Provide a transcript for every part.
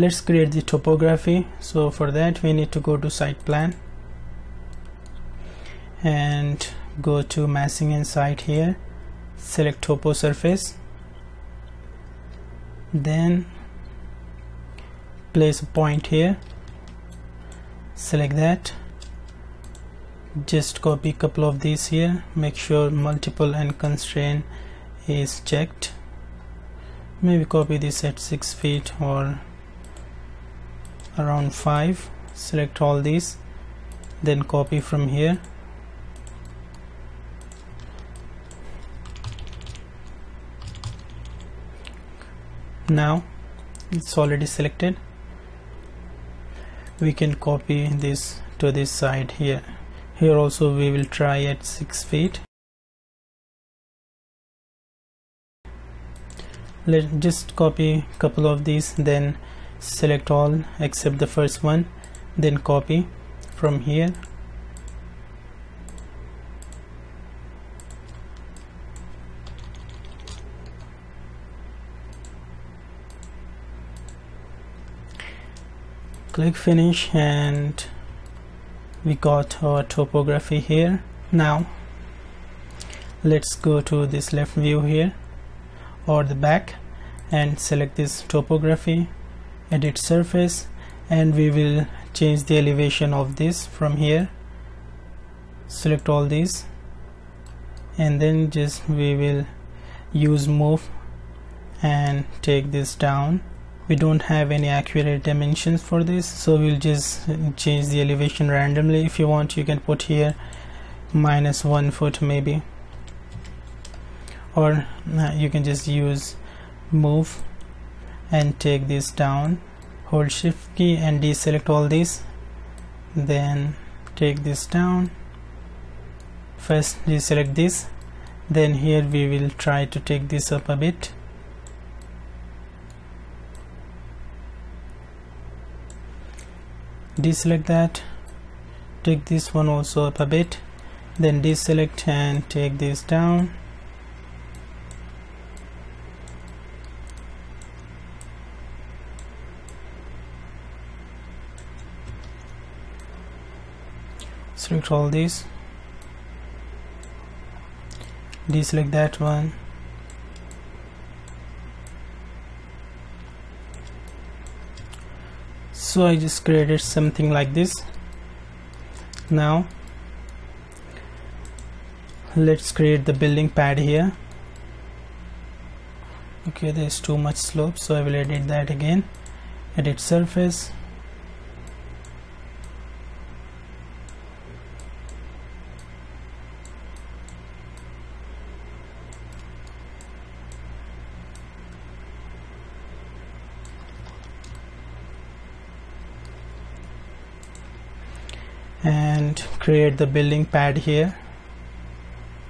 let's create the topography. So for that we need to go to site plan and go to massing and site here. Select topo surface. Then place a point here. Select that. Just copy a couple of these here. Make sure multiple and constraint is checked. Maybe copy this at 6 feet or around 5 select all these then copy from here. Now it's already selected. We can copy this to this side here. Here also we will try at 6 feet. Let just copy couple of these then select all except the first one then copy from here. Click finish and we got our topography here. Now let's go to this left view here or the back and select this topography edit surface and we will change the elevation of this from here. Select all these and then just we will use move and take this down. We don't have any accurate dimensions for this so we'll just change the elevation randomly. If you want you can put here minus one foot maybe. Or you can just use move and take this down. Hold shift key and deselect all these. Then take this down. First deselect this. Then here we will try to take this up a bit. Deselect that. Take this one also up a bit. Then deselect and take this down select all these. Deselect that one. So I just created something like this. Now let's create the building pad here. Okay there's too much slope so I will edit that again. Edit surface and create the building pad here.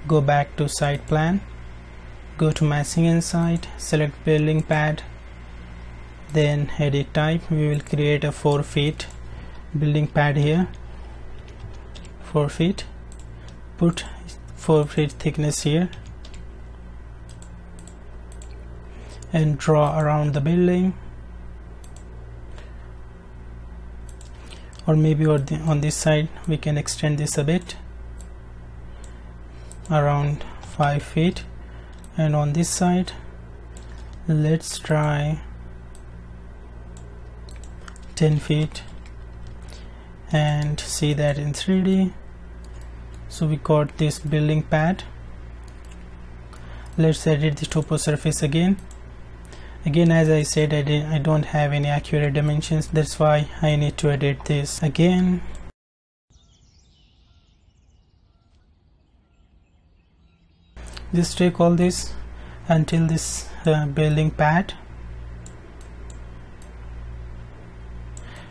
Go back to site plan. Go to massing and site select building pad. Then edit type. We will create a 4 feet building pad here. 4 feet. Put 4 feet thickness here. And draw around the building or maybe on this side we can extend this a bit around 5 feet. And on this side let's try 10 feet and see that in 3d so we got this building pad. Let's edit the topo surface again again as I said I, I don't have any accurate dimensions. That's why I need to edit this again. Just take all this until this uh, building pad.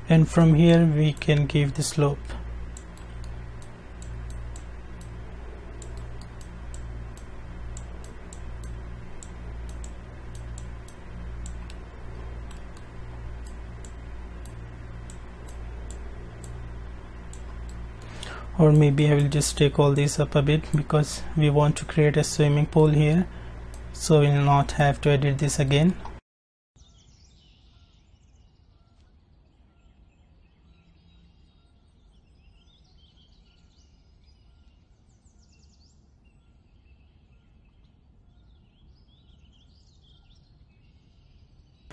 And from here we can give the slope or maybe I will just take all these up a bit because we want to create a swimming pool here. So we'll not have to edit this again.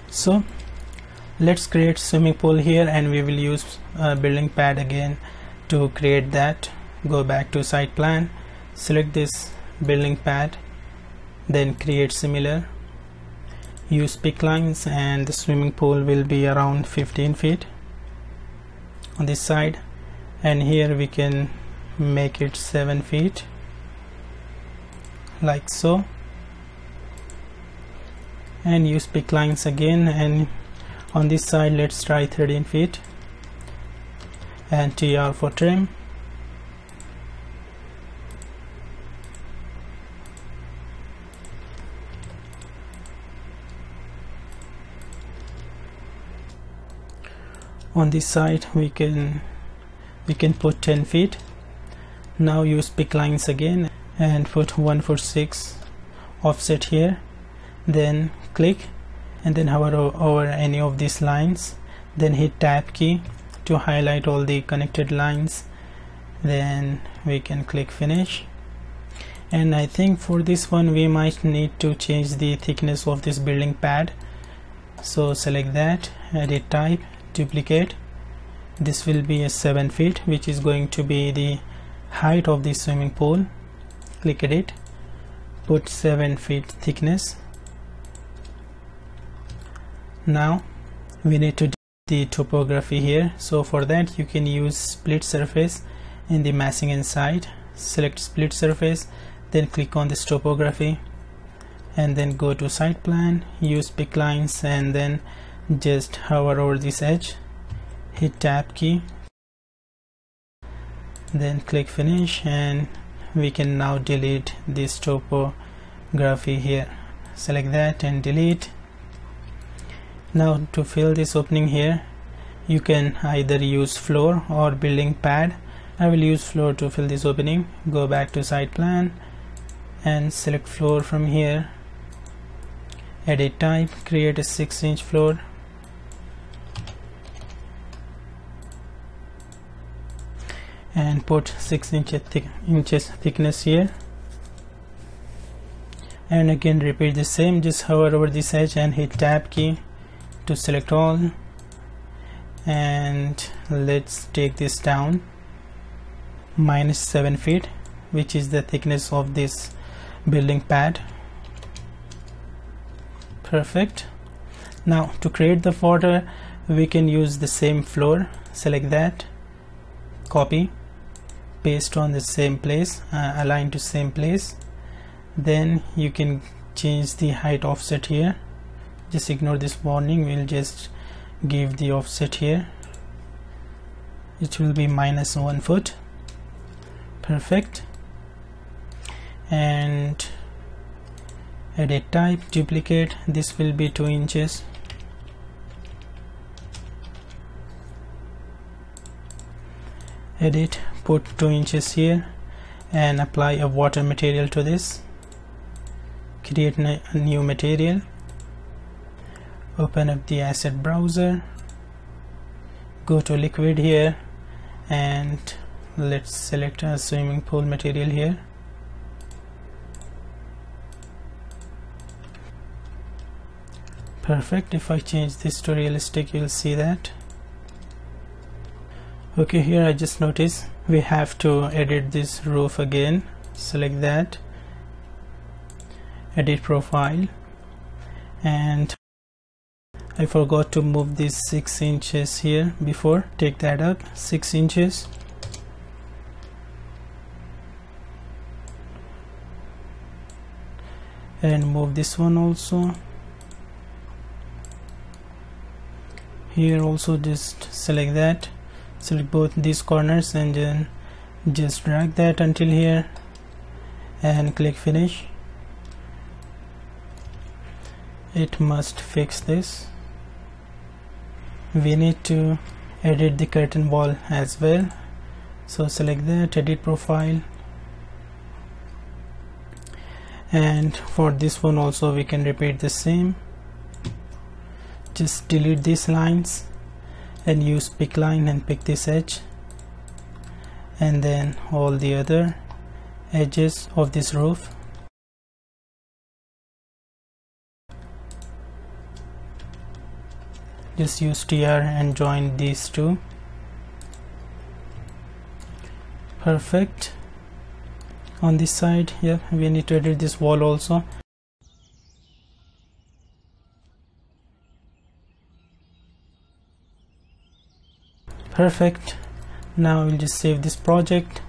So let's create swimming pool here and we will use uh, building pad again to create that go back to site plan select this building pad then create similar. Use pick lines and the swimming pool will be around 15 feet on this side. And here we can make it 7 feet like so. And use pick lines again. And on this side let's try 13 feet and TR for trim. On this side we can we can put 10 feet. Now use pick lines again and put 146 offset here. Then click and then hover over any of these lines. Then hit tab key to highlight all the connected lines then we can click finish. And I think for this one we might need to change the thickness of this building pad. So select that edit type duplicate. This will be a 7 feet which is going to be the height of the swimming pool. Click edit. Put 7 feet thickness. Now we need to the topography here. So for that you can use split surface in the massing and site. Select split surface then click on this topography and then go to site plan use pick lines and then just hover over this edge hit tab key then click finish and we can now delete this topography here. Select that and delete now to fill this opening here you can either use floor or building pad. I will use floor to fill this opening. Go back to site plan and select floor from here. Edit type create a 6 inch floor. And put 6 inch thick, inches thickness here. And again repeat the same just hover over this edge and hit tab key to select all and let's take this down. Minus 7 feet which is the thickness of this building pad. Perfect. Now to create the footer we can use the same floor. Select that. Copy. Paste on the same place uh, align to same place. Then you can change the height offset here just ignore this warning. We'll just give the offset here. It will be minus one foot. Perfect. And edit type duplicate. This will be two inches. Edit put two inches here and apply a water material to this. Create a new material open up the asset browser go to liquid here and let's select a swimming pool material here. Perfect. If I change this to realistic you'll see that. Okay here I just noticed we have to edit this roof again. Select that. Edit profile. And I forgot to move this 6 inches here before. Take that up. 6 inches. And move this one also. Here also just select that. Select both these corners and then just drag that until here. And click finish. It must fix this we need to edit the curtain wall as well. So select that edit profile. And for this one also we can repeat the same. Just delete these lines and use pick line and pick this edge. And then all the other edges of this roof just use tr and join these two. Perfect. On this side here we need to edit this wall also. Perfect. Now we'll just save this project.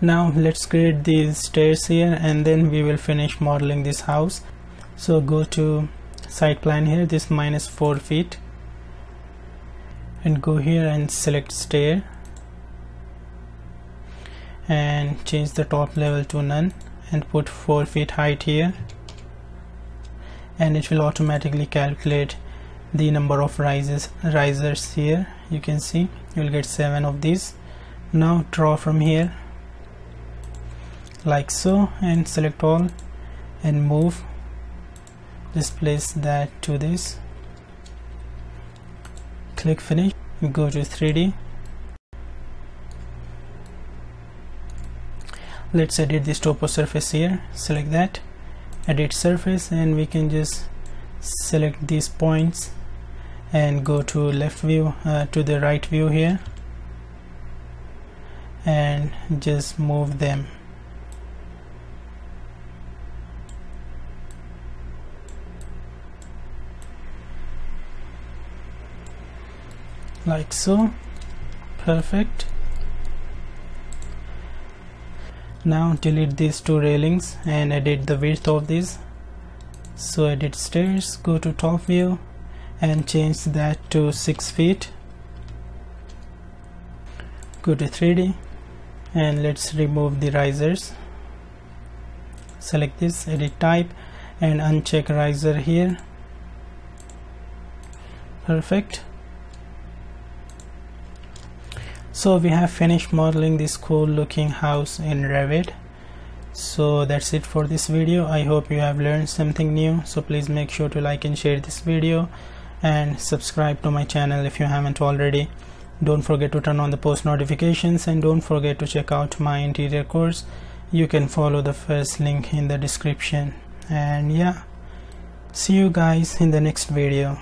Now let's create these stairs here and then we will finish modeling this house. So go to site plan here this minus 4 feet and go here and select stair and change the top level to none and put 4 feet height here. And it will automatically calculate the number of rises risers here. You can see you will get seven of these. Now draw from here like so and select all and move. Just place that to this click finish go to 3d let's edit this topo surface here select that edit surface and we can just select these points and go to left view uh, to the right view here and just move them like so. Perfect. Now delete these two railings and edit the width of these. So edit stairs go to top view and change that to 6 feet. Go to 3d and let's remove the risers. Select this edit type and uncheck riser here. Perfect so we have finished modeling this cool looking house in Revit. So that's it for this video. I hope you have learned something new. So please make sure to like and share this video and subscribe to my channel if you haven't already. Don't forget to turn on the post notifications and don't forget to check out my interior course. You can follow the first link in the description. And yeah see you guys in the next video